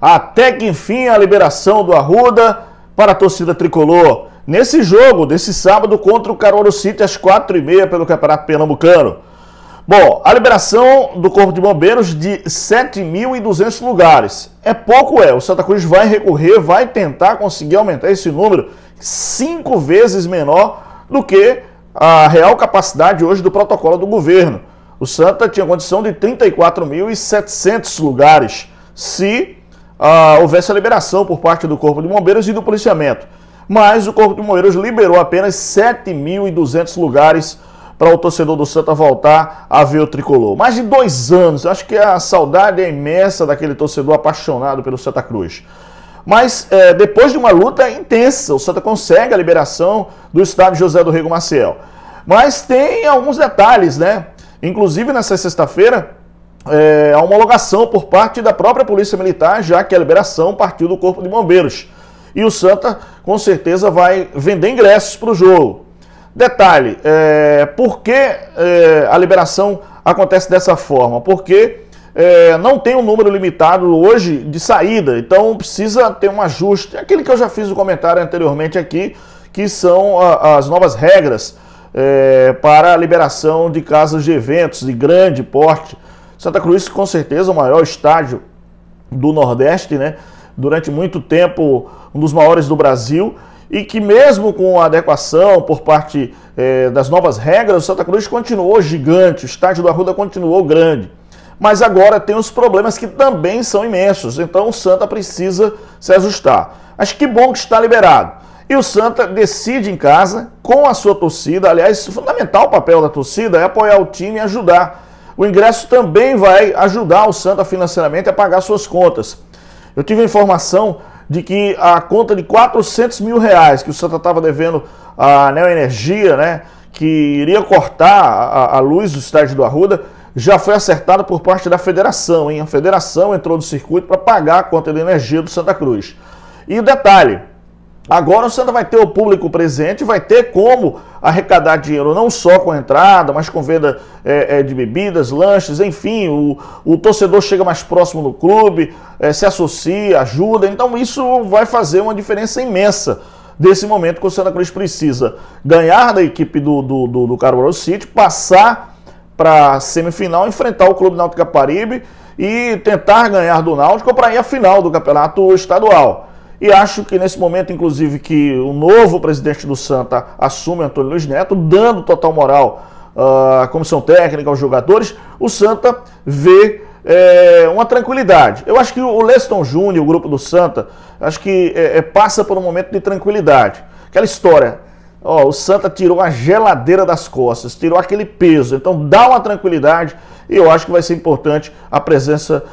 Até que enfim a liberação do Arruda para a torcida tricolor. Nesse jogo, desse sábado, contra o Caruaru City, às 4h30, pelo Campeonato Pernambucano. Bom, a liberação do Corpo de Bombeiros de 7.200 lugares. É pouco, é. O Santa Cruz vai recorrer, vai tentar conseguir aumentar esse número cinco vezes menor do que a real capacidade hoje do protocolo do governo. O Santa tinha condição de 34.700 lugares, se uh, houvesse a liberação por parte do Corpo de Bombeiros e do policiamento. Mas o Corpo de Bombeiros liberou apenas 7.200 lugares para o torcedor do Santa voltar a ver o tricolor. Mais de dois anos, acho que a saudade é imensa daquele torcedor apaixonado pelo Santa Cruz. Mas é, depois de uma luta intensa, o Santa consegue a liberação do estádio José do Rego Maciel. Mas tem alguns detalhes, né? Inclusive nessa sexta-feira, é, a homologação por parte da própria Polícia Militar, já que a liberação partiu do Corpo de Bombeiros. E o Santa, com certeza, vai vender ingressos para o jogo. Detalhe, é, por que é, a liberação acontece dessa forma? Porque é, não tem um número limitado hoje de saída, então precisa ter um ajuste. Aquele que eu já fiz o comentário anteriormente aqui, que são a, as novas regras é, para a liberação de casas de eventos de grande porte. Santa Cruz, com certeza, o maior estádio do Nordeste, né? Durante muito tempo, um dos maiores do Brasil e que mesmo com a adequação por parte eh, das novas regras, o Santa Cruz continuou gigante, o estádio do Arruda continuou grande. Mas agora tem os problemas que também são imensos, então o Santa precisa se ajustar. Acho que bom que está liberado. E o Santa decide em casa, com a sua torcida, aliás, fundamental o papel da torcida é apoiar o time e ajudar. O ingresso também vai ajudar o Santa financeiramente a pagar suas contas. Eu tive a informação de que a conta de 400 mil reais que o Santa estava devendo à Neoenergia, né, que iria cortar a, a luz do estádio do Arruda, já foi acertada por parte da federação. Hein? A federação entrou no circuito para pagar a conta de energia do Santa Cruz. E detalhe, Agora o Santa vai ter o público presente, vai ter como arrecadar dinheiro não só com entrada, mas com venda é, é, de bebidas, lanches, enfim, o, o torcedor chega mais próximo do clube, é, se associa, ajuda, então isso vai fazer uma diferença imensa desse momento que o Santa Cruz precisa ganhar da equipe do, do, do, do City, passar para a semifinal, enfrentar o Clube Náutico Caparibe e tentar ganhar do Náutico para ir à final do campeonato estadual. E acho que nesse momento, inclusive, que o novo presidente do Santa assume Antônio Luiz Neto, dando total moral uh, à comissão técnica, aos jogadores, o Santa vê é, uma tranquilidade. Eu acho que o Leston Júnior, o grupo do Santa, acho que é, é, passa por um momento de tranquilidade. Aquela história, o Santa tirou a geladeira das costas, tirou aquele peso, então dá uma tranquilidade e eu acho que vai ser importante a presença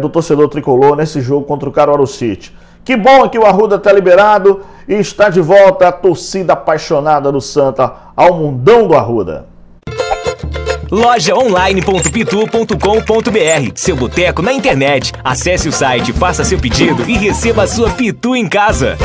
do torcedor tricolor nesse jogo contra o Caruaru City. Que bom que o Arruda está liberado e está de volta a torcida apaixonada do Santa ao mundão do Arruda. Lojaonline.pitu.com.br Seu boteco na internet. Acesse o site, faça seu pedido e receba a sua Pitu em casa.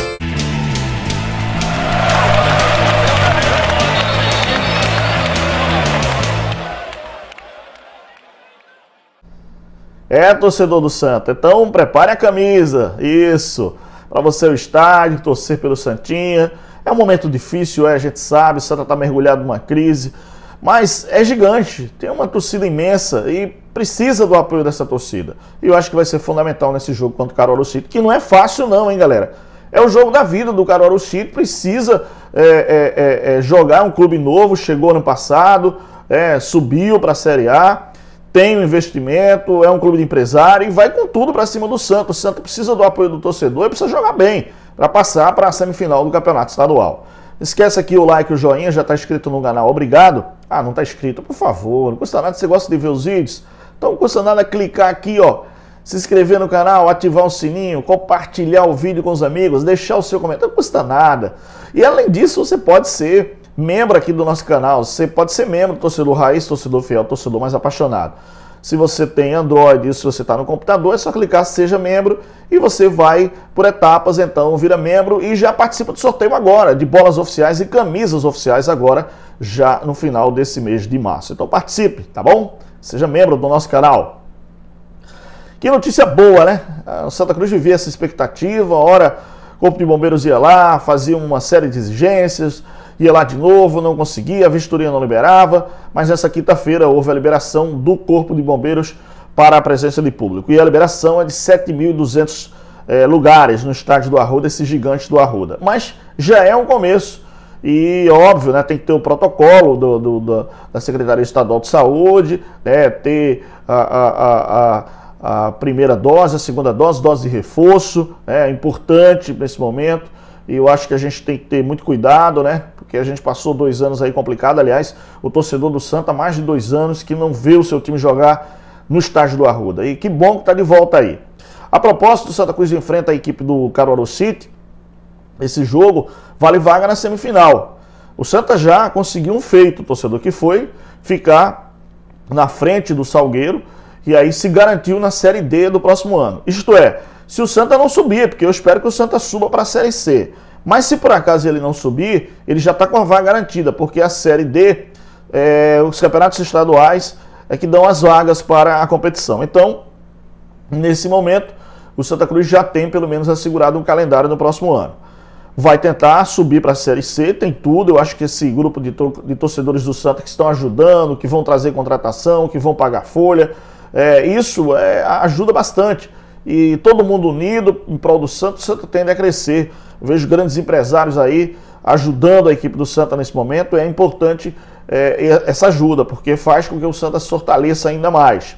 É, torcedor do Santa. Então, prepare a camisa. Isso. Para você o estádio, torcer pelo Santinha. É um momento difícil, é, a gente sabe. O Santa está mergulhado numa crise. Mas é gigante. Tem uma torcida imensa e precisa do apoio dessa torcida. E eu acho que vai ser fundamental nesse jogo contra o Caruaru City, que não é fácil não, hein, galera? É o jogo da vida do Caruaru City. Precisa é, é, é, é jogar um clube novo. Chegou ano passado, é, subiu para a Série A tem um investimento, é um clube de empresário e vai com tudo para cima do Santos. O Santos precisa do apoio do torcedor e precisa jogar bem para passar para a semifinal do Campeonato Estadual. Esquece aqui o like, o joinha, já está inscrito no canal, obrigado. Ah, não está inscrito, por favor, não custa nada, você gosta de ver os vídeos? Então não custa nada clicar aqui, ó, se inscrever no canal, ativar o sininho, compartilhar o vídeo com os amigos, deixar o seu comentário, não custa nada. E além disso, você pode ser membro aqui do nosso canal. Você pode ser membro, torcedor raiz, torcedor fiel, torcedor mais apaixonado. Se você tem Android, se você está no computador, é só clicar Seja Membro e você vai por etapas, então vira membro e já participa do sorteio agora, de bolas oficiais e camisas oficiais agora, já no final desse mês de março. Então participe, tá bom? Seja membro do nosso canal. Que notícia boa, né? O Santa Cruz vivia essa expectativa, hora o Corpo de Bombeiros ia lá, fazia uma série de exigências, ia lá de novo, não conseguia, a vistoria não liberava, mas nessa quinta-feira houve a liberação do Corpo de Bombeiros para a presença de público. E a liberação é de 7.200 é, eh, lugares no estádio do Arruda, esse gigante do Arruda. Mas já é um começo. E óbvio, né, tem que ter o protocolo do, do, do da Secretaria Estadual de Saúde, né, ter a, a, a a primeira dose, a segunda dose, dose de reforço, né, é importante nesse momento. E eu acho que a gente tem que ter muito cuidado, né? Porque a gente passou dois anos aí complicado. Aliás, o torcedor do Santa, mais de dois anos, que não vê o seu time jogar no estádio do Arruda. E que bom que está de volta aí. A propósito, o Santa Cruz enfrenta a equipe do Caruaru City. Esse jogo vale vaga na semifinal. O Santa já conseguiu um feito, torcedor, que foi ficar na frente do Salgueiro e aí se garantiu na Série D do próximo ano. Isto é, se o Santa não subir, porque eu espero que o Santa suba para a Série C. Mas se por acaso ele não subir, ele já está com a vaga garantida, porque a Série D, é, os campeonatos estaduais é que dão as vagas para a competição. Então, nesse momento, o Santa Cruz já tem pelo menos assegurado um calendário no próximo ano. Vai tentar subir para a Série C, tem tudo. Eu acho que esse grupo de, de torcedores do Santa que estão ajudando, que vão trazer contratação, que vão pagar folha, é, isso é, ajuda bastante. E todo mundo unido em prol do Santa, o Santa tende a crescer. Eu vejo grandes empresários aí ajudando a equipe do Santa nesse momento. É importante é, essa ajuda, porque faz com que o Santa se fortaleça ainda mais.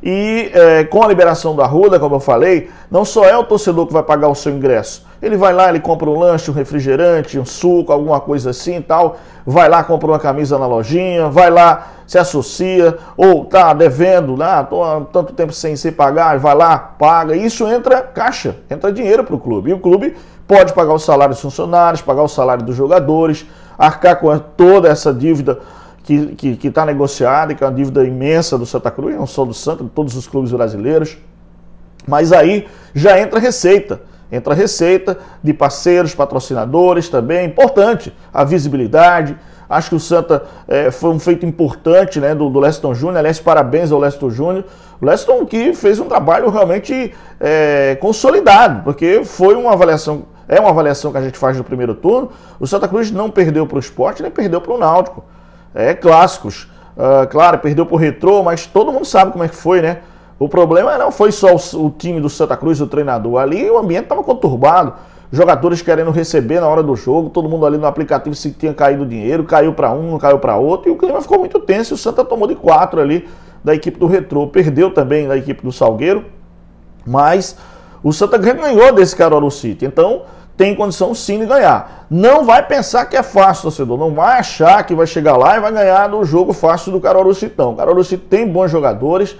E é, com a liberação da Ruda, como eu falei, não só é o torcedor que vai pagar o seu ingresso. Ele vai lá, ele compra um lanche, um refrigerante, um suco, alguma coisa assim e tal. Vai lá, compra uma camisa na lojinha, vai lá, se associa, ou tá devendo, né? tô há tanto tempo sem se pagar, vai lá, paga. Isso entra caixa, entra dinheiro para o clube. E o clube pode pagar o salário dos funcionários, pagar o salário dos jogadores, arcar com toda essa dívida que está negociada, que é uma dívida imensa do Santa Cruz, não só do Santa, de todos os clubes brasileiros. Mas aí já entra receita. Entra receita de parceiros, patrocinadores também, importante, a visibilidade. Acho que o Santa é, foi um feito importante né, do, do Leston Júnior. Aliás, parabéns ao Leston Júnior. O Leston que fez um trabalho realmente é, consolidado, porque foi uma avaliação, é uma avaliação que a gente faz no primeiro turno. O Santa Cruz não perdeu para o esporte, nem perdeu para o Náutico. É clássicos. Uh, claro, perdeu para o Retrô, mas todo mundo sabe como é que foi, né? O problema não foi só o, o time do Santa Cruz, o treinador. Ali o ambiente estava conturbado. Jogadores querendo receber na hora do jogo, todo mundo ali no aplicativo se tinha caído dinheiro, caiu para um, não caiu para outro, e o clima ficou muito tenso. O Santa tomou de quatro ali da equipe do Retrô, perdeu também da equipe do Salgueiro, mas o Santa ganhou desse Caruaru City. Então tem condição sim de ganhar. Não vai pensar que é fácil, torcedor. Não vai achar que vai chegar lá e vai ganhar no jogo fácil do Caruaru City. Não. O Caruaru City tem bons jogadores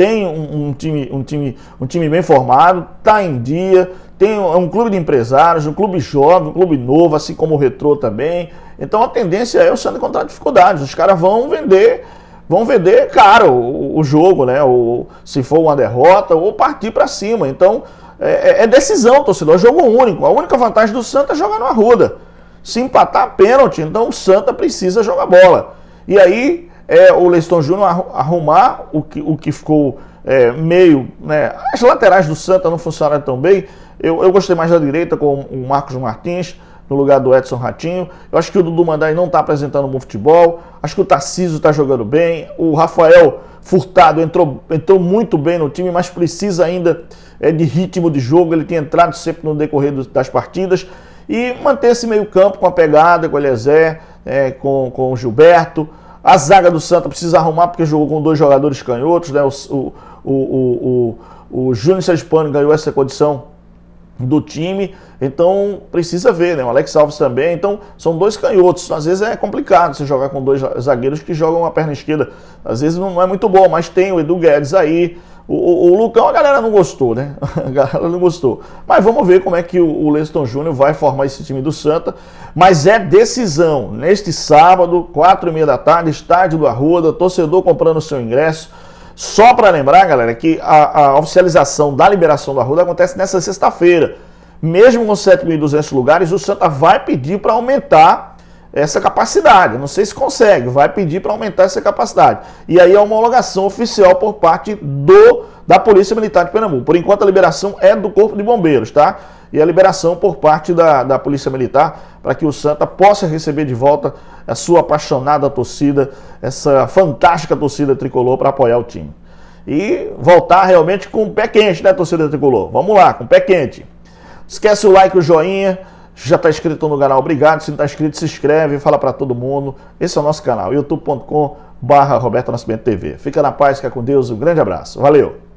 tem um, um, time, um, time, um time bem formado, está em dia, tem um, é um, clube de empresários, um clube jovem, um clube novo, assim como o Retrô também. Então a tendência é o Santos encontrar dificuldades. Os caras vão vender, vão vender caro o, o jogo, né? Ou se for uma derrota, ou partir para cima. Então é, é, é, decisão, torcedor, é jogo único. A única vantagem do Santa é jogar no Arruda. Se empatar pênalti, então o Santa precisa jogar bola. E aí é o Leiston Júnior arrumar o que, o que ficou é, meio. Né, as laterais do Santa não funcionaram tão bem. Eu, eu gostei mais da direita com o Marcos Martins no lugar do Edson Ratinho. Eu acho que o Dudu Mandai não está apresentando bom futebol. Acho que o Tarcísio está jogando bem. O Rafael Furtado entrou, entrou muito bem no time, mas precisa ainda é, de ritmo de jogo. Ele tem entrado sempre no decorrer das partidas. E manter esse meio campo com a pegada, com o Eliezer, é, com, com o Gilberto. A zaga do Santa precisa arrumar porque jogou com dois jogadores canhotos, né? O, o, o, o, o Júnior Sergipano ganhou essa condição do time, então precisa ver, né? O Alex Alves também, então são dois canhotos. Às vezes é complicado você jogar com dois zagueiros que jogam a perna esquerda. Às vezes não é muito bom, mas tem o Edu Guedes aí, o, o, o, Lucão a galera não gostou, né? A galera não gostou. Mas vamos ver como é que o, o Leston Júnior vai formar esse time do Santa. Mas é decisão. Neste sábado, quatro e meia da tarde, estádio do Arruda, torcedor comprando seu ingresso. Só para lembrar, galera, que a, a, oficialização da liberação do Arruda acontece nessa sexta-feira. Mesmo com 7.200 lugares, o Santa vai pedir para aumentar essa capacidade. Não sei se consegue, vai pedir para aumentar essa capacidade. E aí a homologação oficial por parte do da Polícia Militar de Pernambuco. Por enquanto a liberação é do Corpo de Bombeiros, tá? E a liberação por parte da, da Polícia Militar para que o Santa possa receber de volta a sua apaixonada torcida, essa fantástica torcida tricolor para apoiar o time. E voltar realmente com o pé quente, né, torcida tricolor? Vamos lá, com o pé quente. Esquece o like, o joinha. Já está inscrito no canal, obrigado. Se não está inscrito, se inscreve, fala para todo mundo. Esse é o nosso canal, youtube.com barra Roberto Nascimento TV. Fica na paz, fica com Deus, um grande abraço. Valeu!